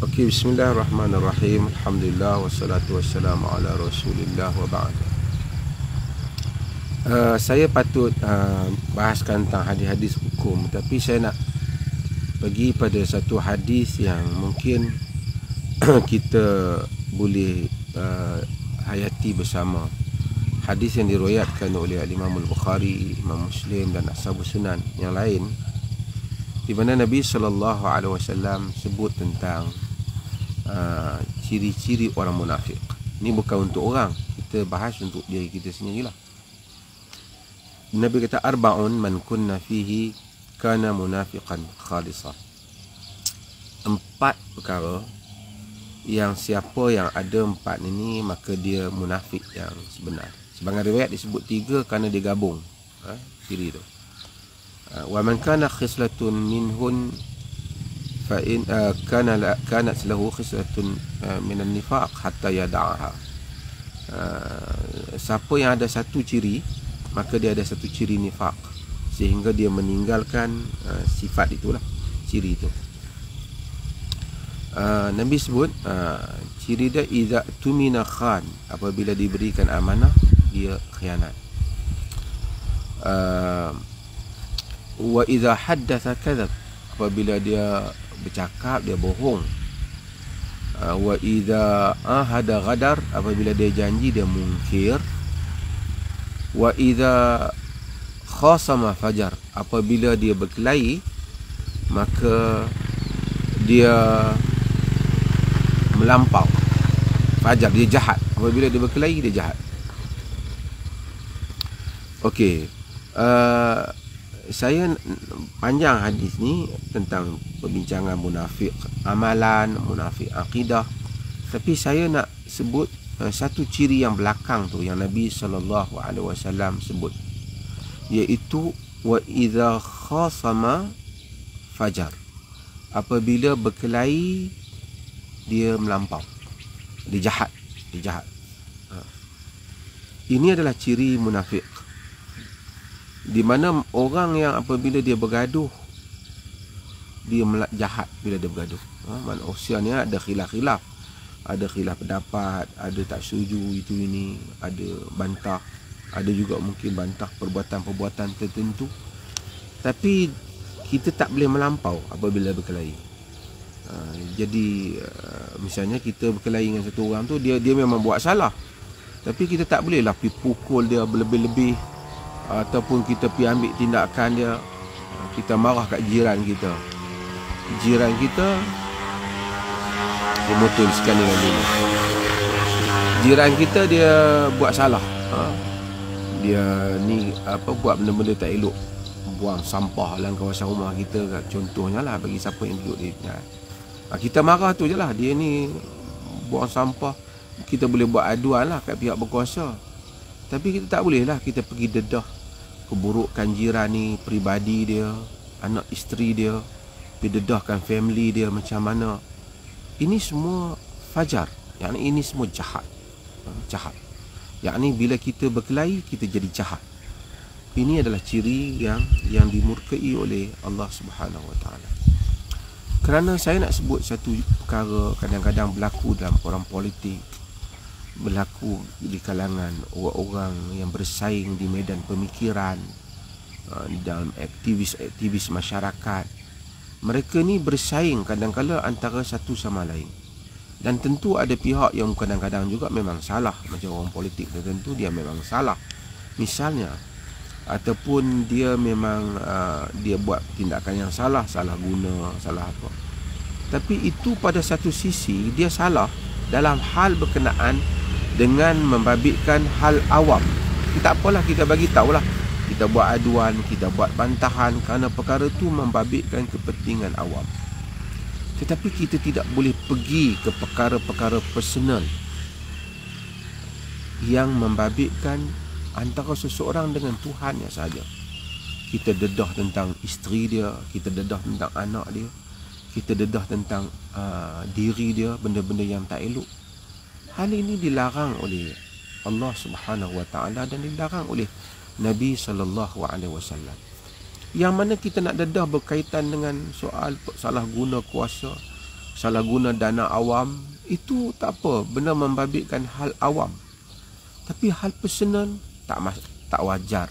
Okey, bismillahirrahmanirrahim. Alhamdulillah wassalatu wassalamu ala Rasulillah wa ba'd. Uh, saya patut uh, bahaskan tentang hadis-hadis hukum tapi saya nak pergi pada satu hadis yang mungkin kita boleh uh, hayati bersama. Hadis yang diriwayatkan oleh Imam Al-Bukhari, Imam Muslim dan Ashabus Sunan yang lain di mana Nabi sallallahu alaihi wasallam sebut tentang uh, ciri-ciri orang munafik. Ini bukan untuk orang, kita bahas untuk diri kita sendirilah. Nabi kata arbaun man kunna fihi kana munafiqan khalisa. Empat perkara yang siapa yang ada empat ini maka dia munafik yang sebenar. Sebagai riwayat disebut tiga kerana dia gabung ha, ciri itu. Uh, wa man kana khislatun minhun fa'in uh, ah, kana la, kanat lahu khisratun uh, ah, minan nifaq hatta yada'aha. Uh, siapa yang ada satu ciri maka dia ada satu ciri nifaq. Sehingga dia meninggalkan uh, sifat itulah ciri itu. Uh, Nabi sebut uh, ciri dia idza tumina khan apabila diberikan amanah dia khianat. Uh, wa idza haddatha kadzab apabila dia bercakap dia bohong. Uh, wa idza ahada ghadar apabila dia janji dia mungkir. Wa idza khasama fajar apabila dia berkelahi maka dia melampau. Fajar dia jahat. Apabila dia berkelahi dia jahat. Okey. Uh, saya panjang hadis ni tentang perbincangan munafik amalan, munafik akidah. Tapi saya nak sebut uh, satu ciri yang belakang tu yang Nabi sallallahu alaihi wasallam sebut iaitu wa idza khasama fajar. Apabila berkelahi dia melampau. Dia jahat, dia jahat. Ha. Ini adalah ciri munafik di mana orang yang apabila dia bergaduh dia jahat bila dia bergaduh. Ha, manusia ni ada khilaf-khilaf. Ada khilaf pendapat ada tak setuju itu ini ada bantah. Ada juga mungkin bantah perbuatan-perbuatan tertentu. Tapi kita tak boleh melampau apabila berkelahi. Ha, jadi uh, misalnya kita berkelahi dengan satu orang tu dia dia memang buat salah. Tapi kita tak boleh pergi pukul dia berlebih-lebih ataupun kita pergi ambil tindakan dia kita marah kat jiran kita. Jiran kita dia motor sekali dengan dia. Jiran kita dia buat salah. Ha? dia ni apa buat benda-benda tak elok. Buang sampah dalam kawasan rumah kita contohnya lah bagi siapa yang duduk di ha, kita marah tu je lah. Dia ni buang sampah. Kita boleh buat aduan lah kat pihak berkuasa. Tapi kita tak boleh lah kita pergi dedah keburukan jiran ni pribadi dia anak isteri dia dedahkan family dia macam mana. Ini semua fajar. Yang ini semua jahat. Jahat. Yang ini bila kita berkelahi kita jadi jahat. Ini adalah ciri yang yang dimurkai oleh Allah Subhanahu Wa Taala. Kerana saya nak sebut satu perkara kadang-kadang berlaku dalam orang politik berlaku di kalangan orang-orang yang bersaing di medan pemikiran uh, dalam aktivis-aktivis masyarakat. Mereka ni bersaing kadang-kala antara satu sama lain. Dan tentu ada pihak yang kadang-kadang juga memang salah. Macam orang politik tertentu dia memang salah. Misalnya ataupun dia memang uh, dia buat tindakan yang salah salah guna salah apa. Tapi itu pada satu sisi dia salah dalam hal berkenaan dengan membabitkan hal awam. Kita apalah kita bagi tahulah. Kita buat aduan, kita buat bantahan kerana perkara itu membabitkan kepentingan awam. Tetapi kita tidak boleh pergi ke perkara-perkara personal yang membabitkan antara seseorang dengan Tuhan yang sahaja. Kita dedah tentang isteri dia, kita dedah tentang anak dia, kita dedah tentang uh, diri dia, benda-benda yang tak elok. Hal ini dilarang oleh Allah Subhanahu Wa Taala dan dilarang oleh Nabi Sallallahu Alaihi Wasallam. Yang mana kita nak dedah berkaitan dengan soal salah guna kuasa, salah guna dana awam itu tak apa benda membabitkan hal awam tapi hal personal tak mas- tak wajar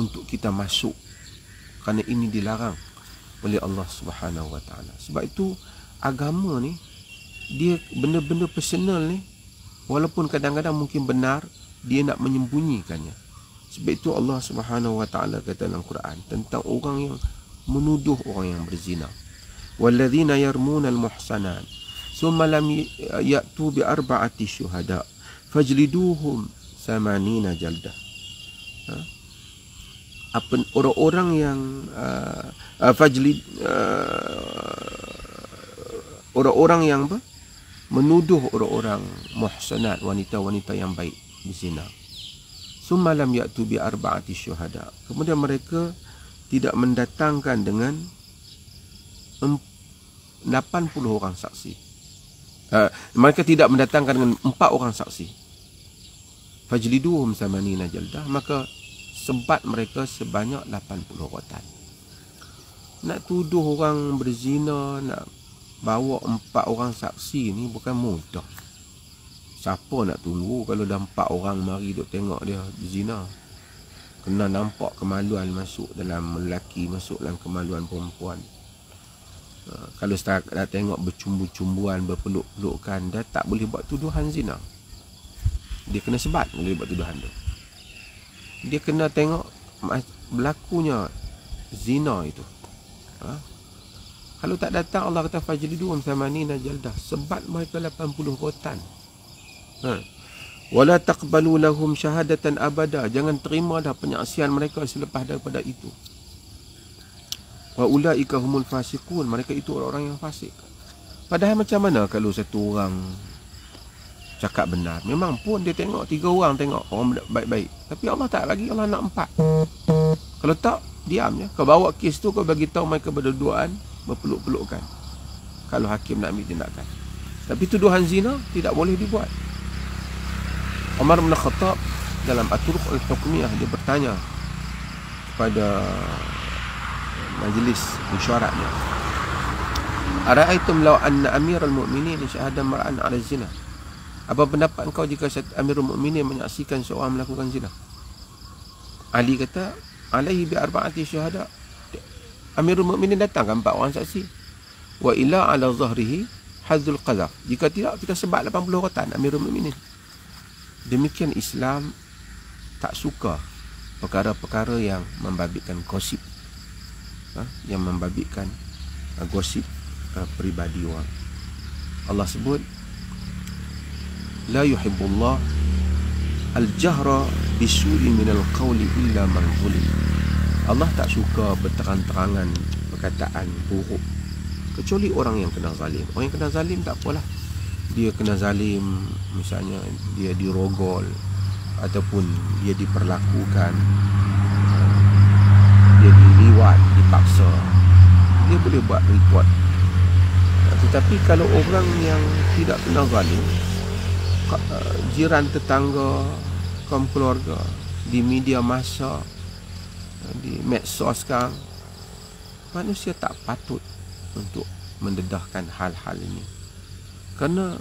untuk kita masuk kerana ini dilarang oleh Allah Subhanahu Wa Taala sebab itu agama ni dia benda-benda personal ni walaupun kadang-kadang mungkin benar dia nak menyembunyikannya. Sebab itu Allah Subhanahu wa taala kata dalam Quran tentang orang yang menuduh orang yang berzina. Walladzina yarmuna almuhsanat thumma lam ya'tu bi arba'ati syuhada fajliduhum samanina jaldah. Ha? apa orang-orang yang uh, uh, fajlid uh, orang-orang yang apa? Menuduh orang-orang muhsanat wanita-wanita yang baik berzina summa lam ya'tu bi arba'ati syuhada kemudian mereka tidak mendatangkan dengan 80 orang saksi. Uh, mereka tidak mendatangkan dengan 4 orang saksi. Fajliduhum samanina jaldah. Maka sebat mereka sebanyak 80 rotan. Nak tuduh orang berzina, nak bawa 4 orang saksi ni bukan mudah. Siapa nak tunggu kalau dah 4 orang mari duk tengok dia berzina. Kena nampak kemaluan masuk dalam lelaki, masuk dalam kemaluan perempuan. Uh, kalau setakat dah tengok bercumbu-cumbuan, berpeluk-pelukan, dah tak boleh buat tuduhan zina. Dia kena sebat boleh buat tuduhan tu. Dia kena tengok berlakunya zina itu. Ha? Kalau tak datang Allah kata fajlidu samanina jaldah. Sebat mereka 80 rotan. Ha. Wala taqbalu lahum syahadatan abada. Jangan terima dah penyaksian mereka selepas daripada itu. Wa ulaika humul fasiqun. Mereka itu orang-orang yang fasik. Padahal macam mana kalau satu orang cakap benar. Memang pun dia tengok tiga orang tengok orang baik-baik. Tapi Allah tak lagi Allah nak empat. Kalau tak diam je. Kau bawa kes tu kau bagi tahu mereka berduaan berpeluk-pelukkan. Kalau hakim nak ambil tindakan. Tapi tuduhan zina tidak boleh dibuat. Umar bin Khattab dalam At-Turuq Al-Hukmiyah dia bertanya kepada majlis mesyuaratnya Ara'aitum law anna amiral mu'minin syahada mar'an 'ala zina Apa pendapat kau jika amirul mu'minin menyaksikan seorang melakukan zina Ali kata alaihi bi arba'ati syahada Amirul mu'minin datang kan? Empat orang saksi. Wa ila ala zahrihi hadzul qadhaf jika tidak kita sebab 80 rotan amirul mu'minin demikian Islam tak suka perkara-perkara yang membabitkan gosip. Ha? yang membabitkan uh, gosip uh, peribadi orang. Allah sebut la yuhibbullah al-jahra bisuri minal qawli illa man zulim Allah tak suka berterang-terangan perkataan buruk. Kecuali orang yang kena zalim. Orang yang kena zalim tak apalah. Dia kena zalim misalnya dia dirogol ataupun dia diperlakukan dia diliwat dipaksa. Dia boleh buat report. Tetapi kalau orang yang tidak kena zalim uh, jiran tetangga kaum keluarga di media masa di medsos sekarang manusia tak patut untuk mendedahkan hal-hal ini. Kerana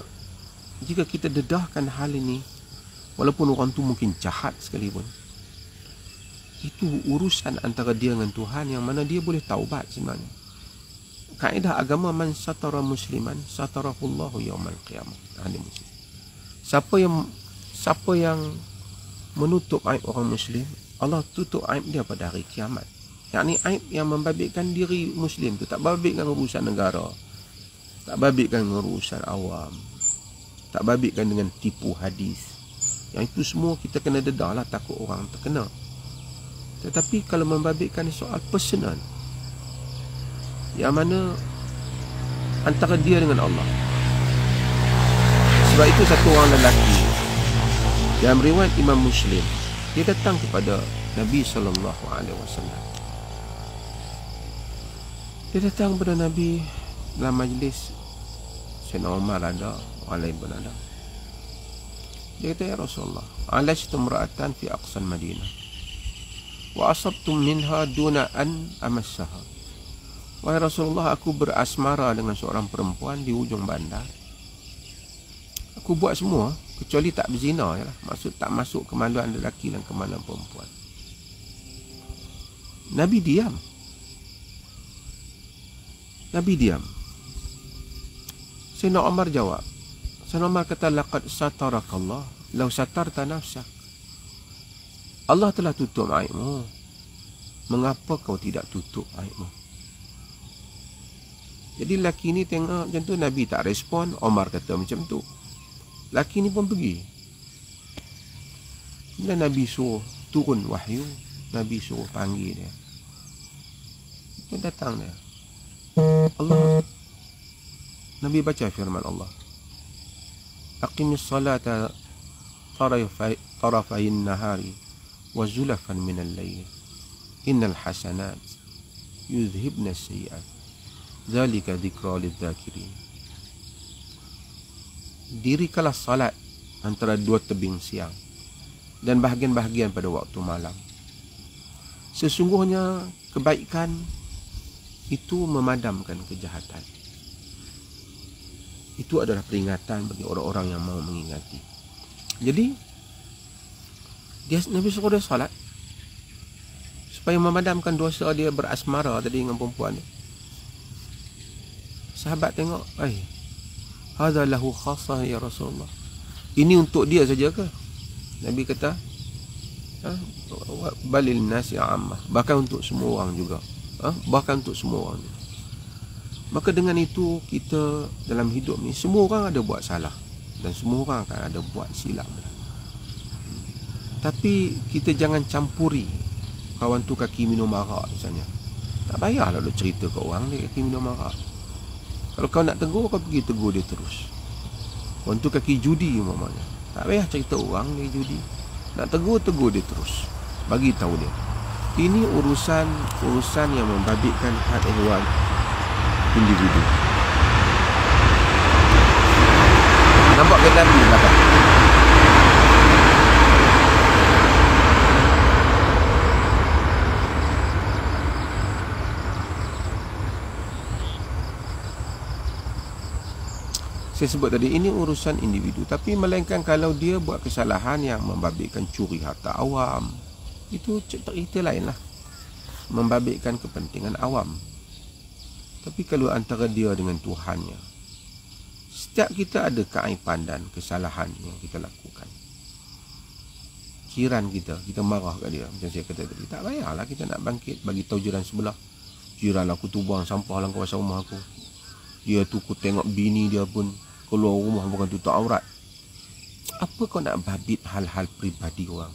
jika kita dedahkan hal ini walaupun orang tu mungkin jahat sekalipun itu urusan antara dia dengan Tuhan yang mana dia boleh taubat sebenarnya. Kaedah agama man satara musliman satarahullahu yaumal qiyamah. Ahli muslim. Siapa yang siapa yang menutup aib orang muslim Allah tutup aib dia pada hari kiamat. Yakni aib yang membabitkan diri muslim tu tak babitkan urusan negara. Tak babitkan urusan awam. Tak babitkan dengan tipu hadis. Yang itu semua kita kena dedah lah takut orang terkena. Tetapi kalau membabitkan soal personal yang mana antara dia dengan Allah. Sebab itu satu orang lelaki dalam riwayat Imam Muslim dia datang kepada Nabi sallallahu alaihi wasallam. Dia datang kepada Nabi dalam majlis Sayyidina Umar ada orang pun ada. Dia kata ya Rasulullah alastu mra'atan fi aqsal Madinah wa asabtum minha duna an amassaha? Wahai Rasulullah, aku berasmara dengan seorang perempuan di ujung bandar. Aku buat semua, kecuali tak berzina je lah. Maksud tak masuk kemaluan lelaki dan kemaluan perempuan. Nabi diam. Nabi diam. Sayyidina Umar jawab. Sayyidina Umar kata, Laqad satarakallah, lau satarta nafsak. Allah telah tutup aibmu. Mengapa kau tidak tutup aibmu? Jadi laki ni tengok macam tu Nabi tak respon Omar kata macam tu Laki ni pun pergi Dan Nabi suruh turun wahyu Nabi suruh panggil dia Dia datang dia Allah Nabi baca firman Allah Aqimis salata nahari Wa zulafan minal layl Innal hasanat Yudhibna sayyat Zalika dhikra Dirikanlah salat antara dua tebing siang dan bahagian-bahagian pada waktu malam. Sesungguhnya kebaikan itu memadamkan kejahatan. Itu adalah peringatan bagi orang-orang yang mau mengingati. Jadi dia Nabi suruh dia salat supaya memadamkan dosa dia berasmara tadi dengan perempuan. Sahabat tengok, "Ai. Hadza lahu khassah ya Rasulullah." Ini untuk dia saja ke? Nabi kata, ha? balil nasi ammah, bahkan untuk semua orang juga. Ha? Bahkan untuk semua orang. Maka dengan itu kita dalam hidup ni semua orang ada buat salah dan semua orang akan ada buat silap. Tapi kita jangan campuri kawan tu kaki minum arak misalnya. Tak payahlah lu cerita ke orang dia kaki minum arak. Kalau kau nak tegur Kau pergi tegur dia terus. Orang tu kaki judi umpamanya. Tak payah cerita orang dia judi. Nak tegur tegur dia terus. Bagi tahu dia. Ini urusan Urusan yang membabitkan Hak ehwal Individu. Nampak kereta api belakang saya sebut tadi ini urusan individu. Tapi melainkan kalau dia buat kesalahan yang membabitkan curi harta awam itu cerita lain lah. Membabitkan kepentingan awam. Tapi kalau antara dia dengan Tuhannya setiap kita ada keaiban dan kesalahan yang kita lakukan. Kiran kita kita marah kat dia. Macam saya kata tadi tak payahlah kita nak bangkit bagi tahu jiran sebelah. Jiran aku tu buang sampah dalam kawasan rumah aku. Dia tu aku tengok bini dia pun keluar rumah bukan tutup aurat. Apa kau nak babit hal-hal peribadi orang?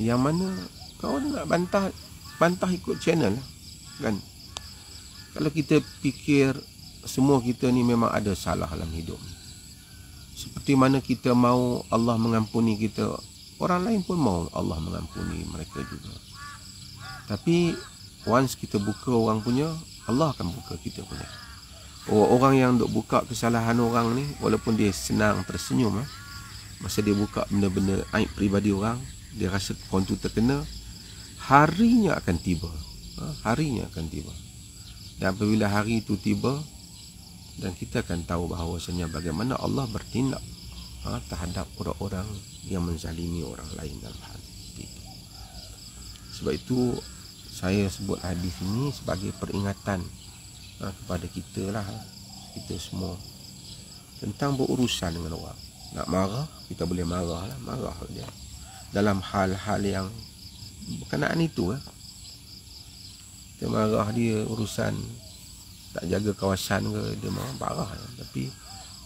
Yang mana kau nak bantah bantah ikut channel lah. Kan? Kalau kita fikir semua kita ni memang ada salah dalam hidup. Seperti mana kita mau Allah mengampuni kita, orang lain pun mau Allah mengampuni mereka juga. Tapi once kita buka orang punya, Allah akan buka kita punya. Orang yang duk buka kesalahan orang ni Walaupun dia senang tersenyum eh, Masa dia buka benda-benda aib peribadi orang Dia rasa orang tu terkena Harinya akan tiba. Ha, Harinya akan tiba. Dan apabila hari itu tiba Dan kita akan tahu bahawasanya Bagaimana Allah bertindak ha, Terhadap orang-orang yang menzalimi orang lain dalam hati Sebab itu Saya sebut hadis ini sebagai peringatan ha, kepada kita lah kita semua. Tentang berurusan dengan orang. Nak marah kita boleh marah lah. Marah dia. Dalam hal-hal yang berkenaan itu eh. kita marah dia urusan tak jaga kawasan ke dia marah marah. Lah. tapi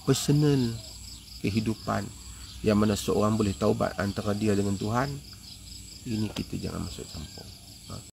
personal kehidupan yang mana seorang boleh taubat antara dia dengan Tuhan ini kita jangan masuk campur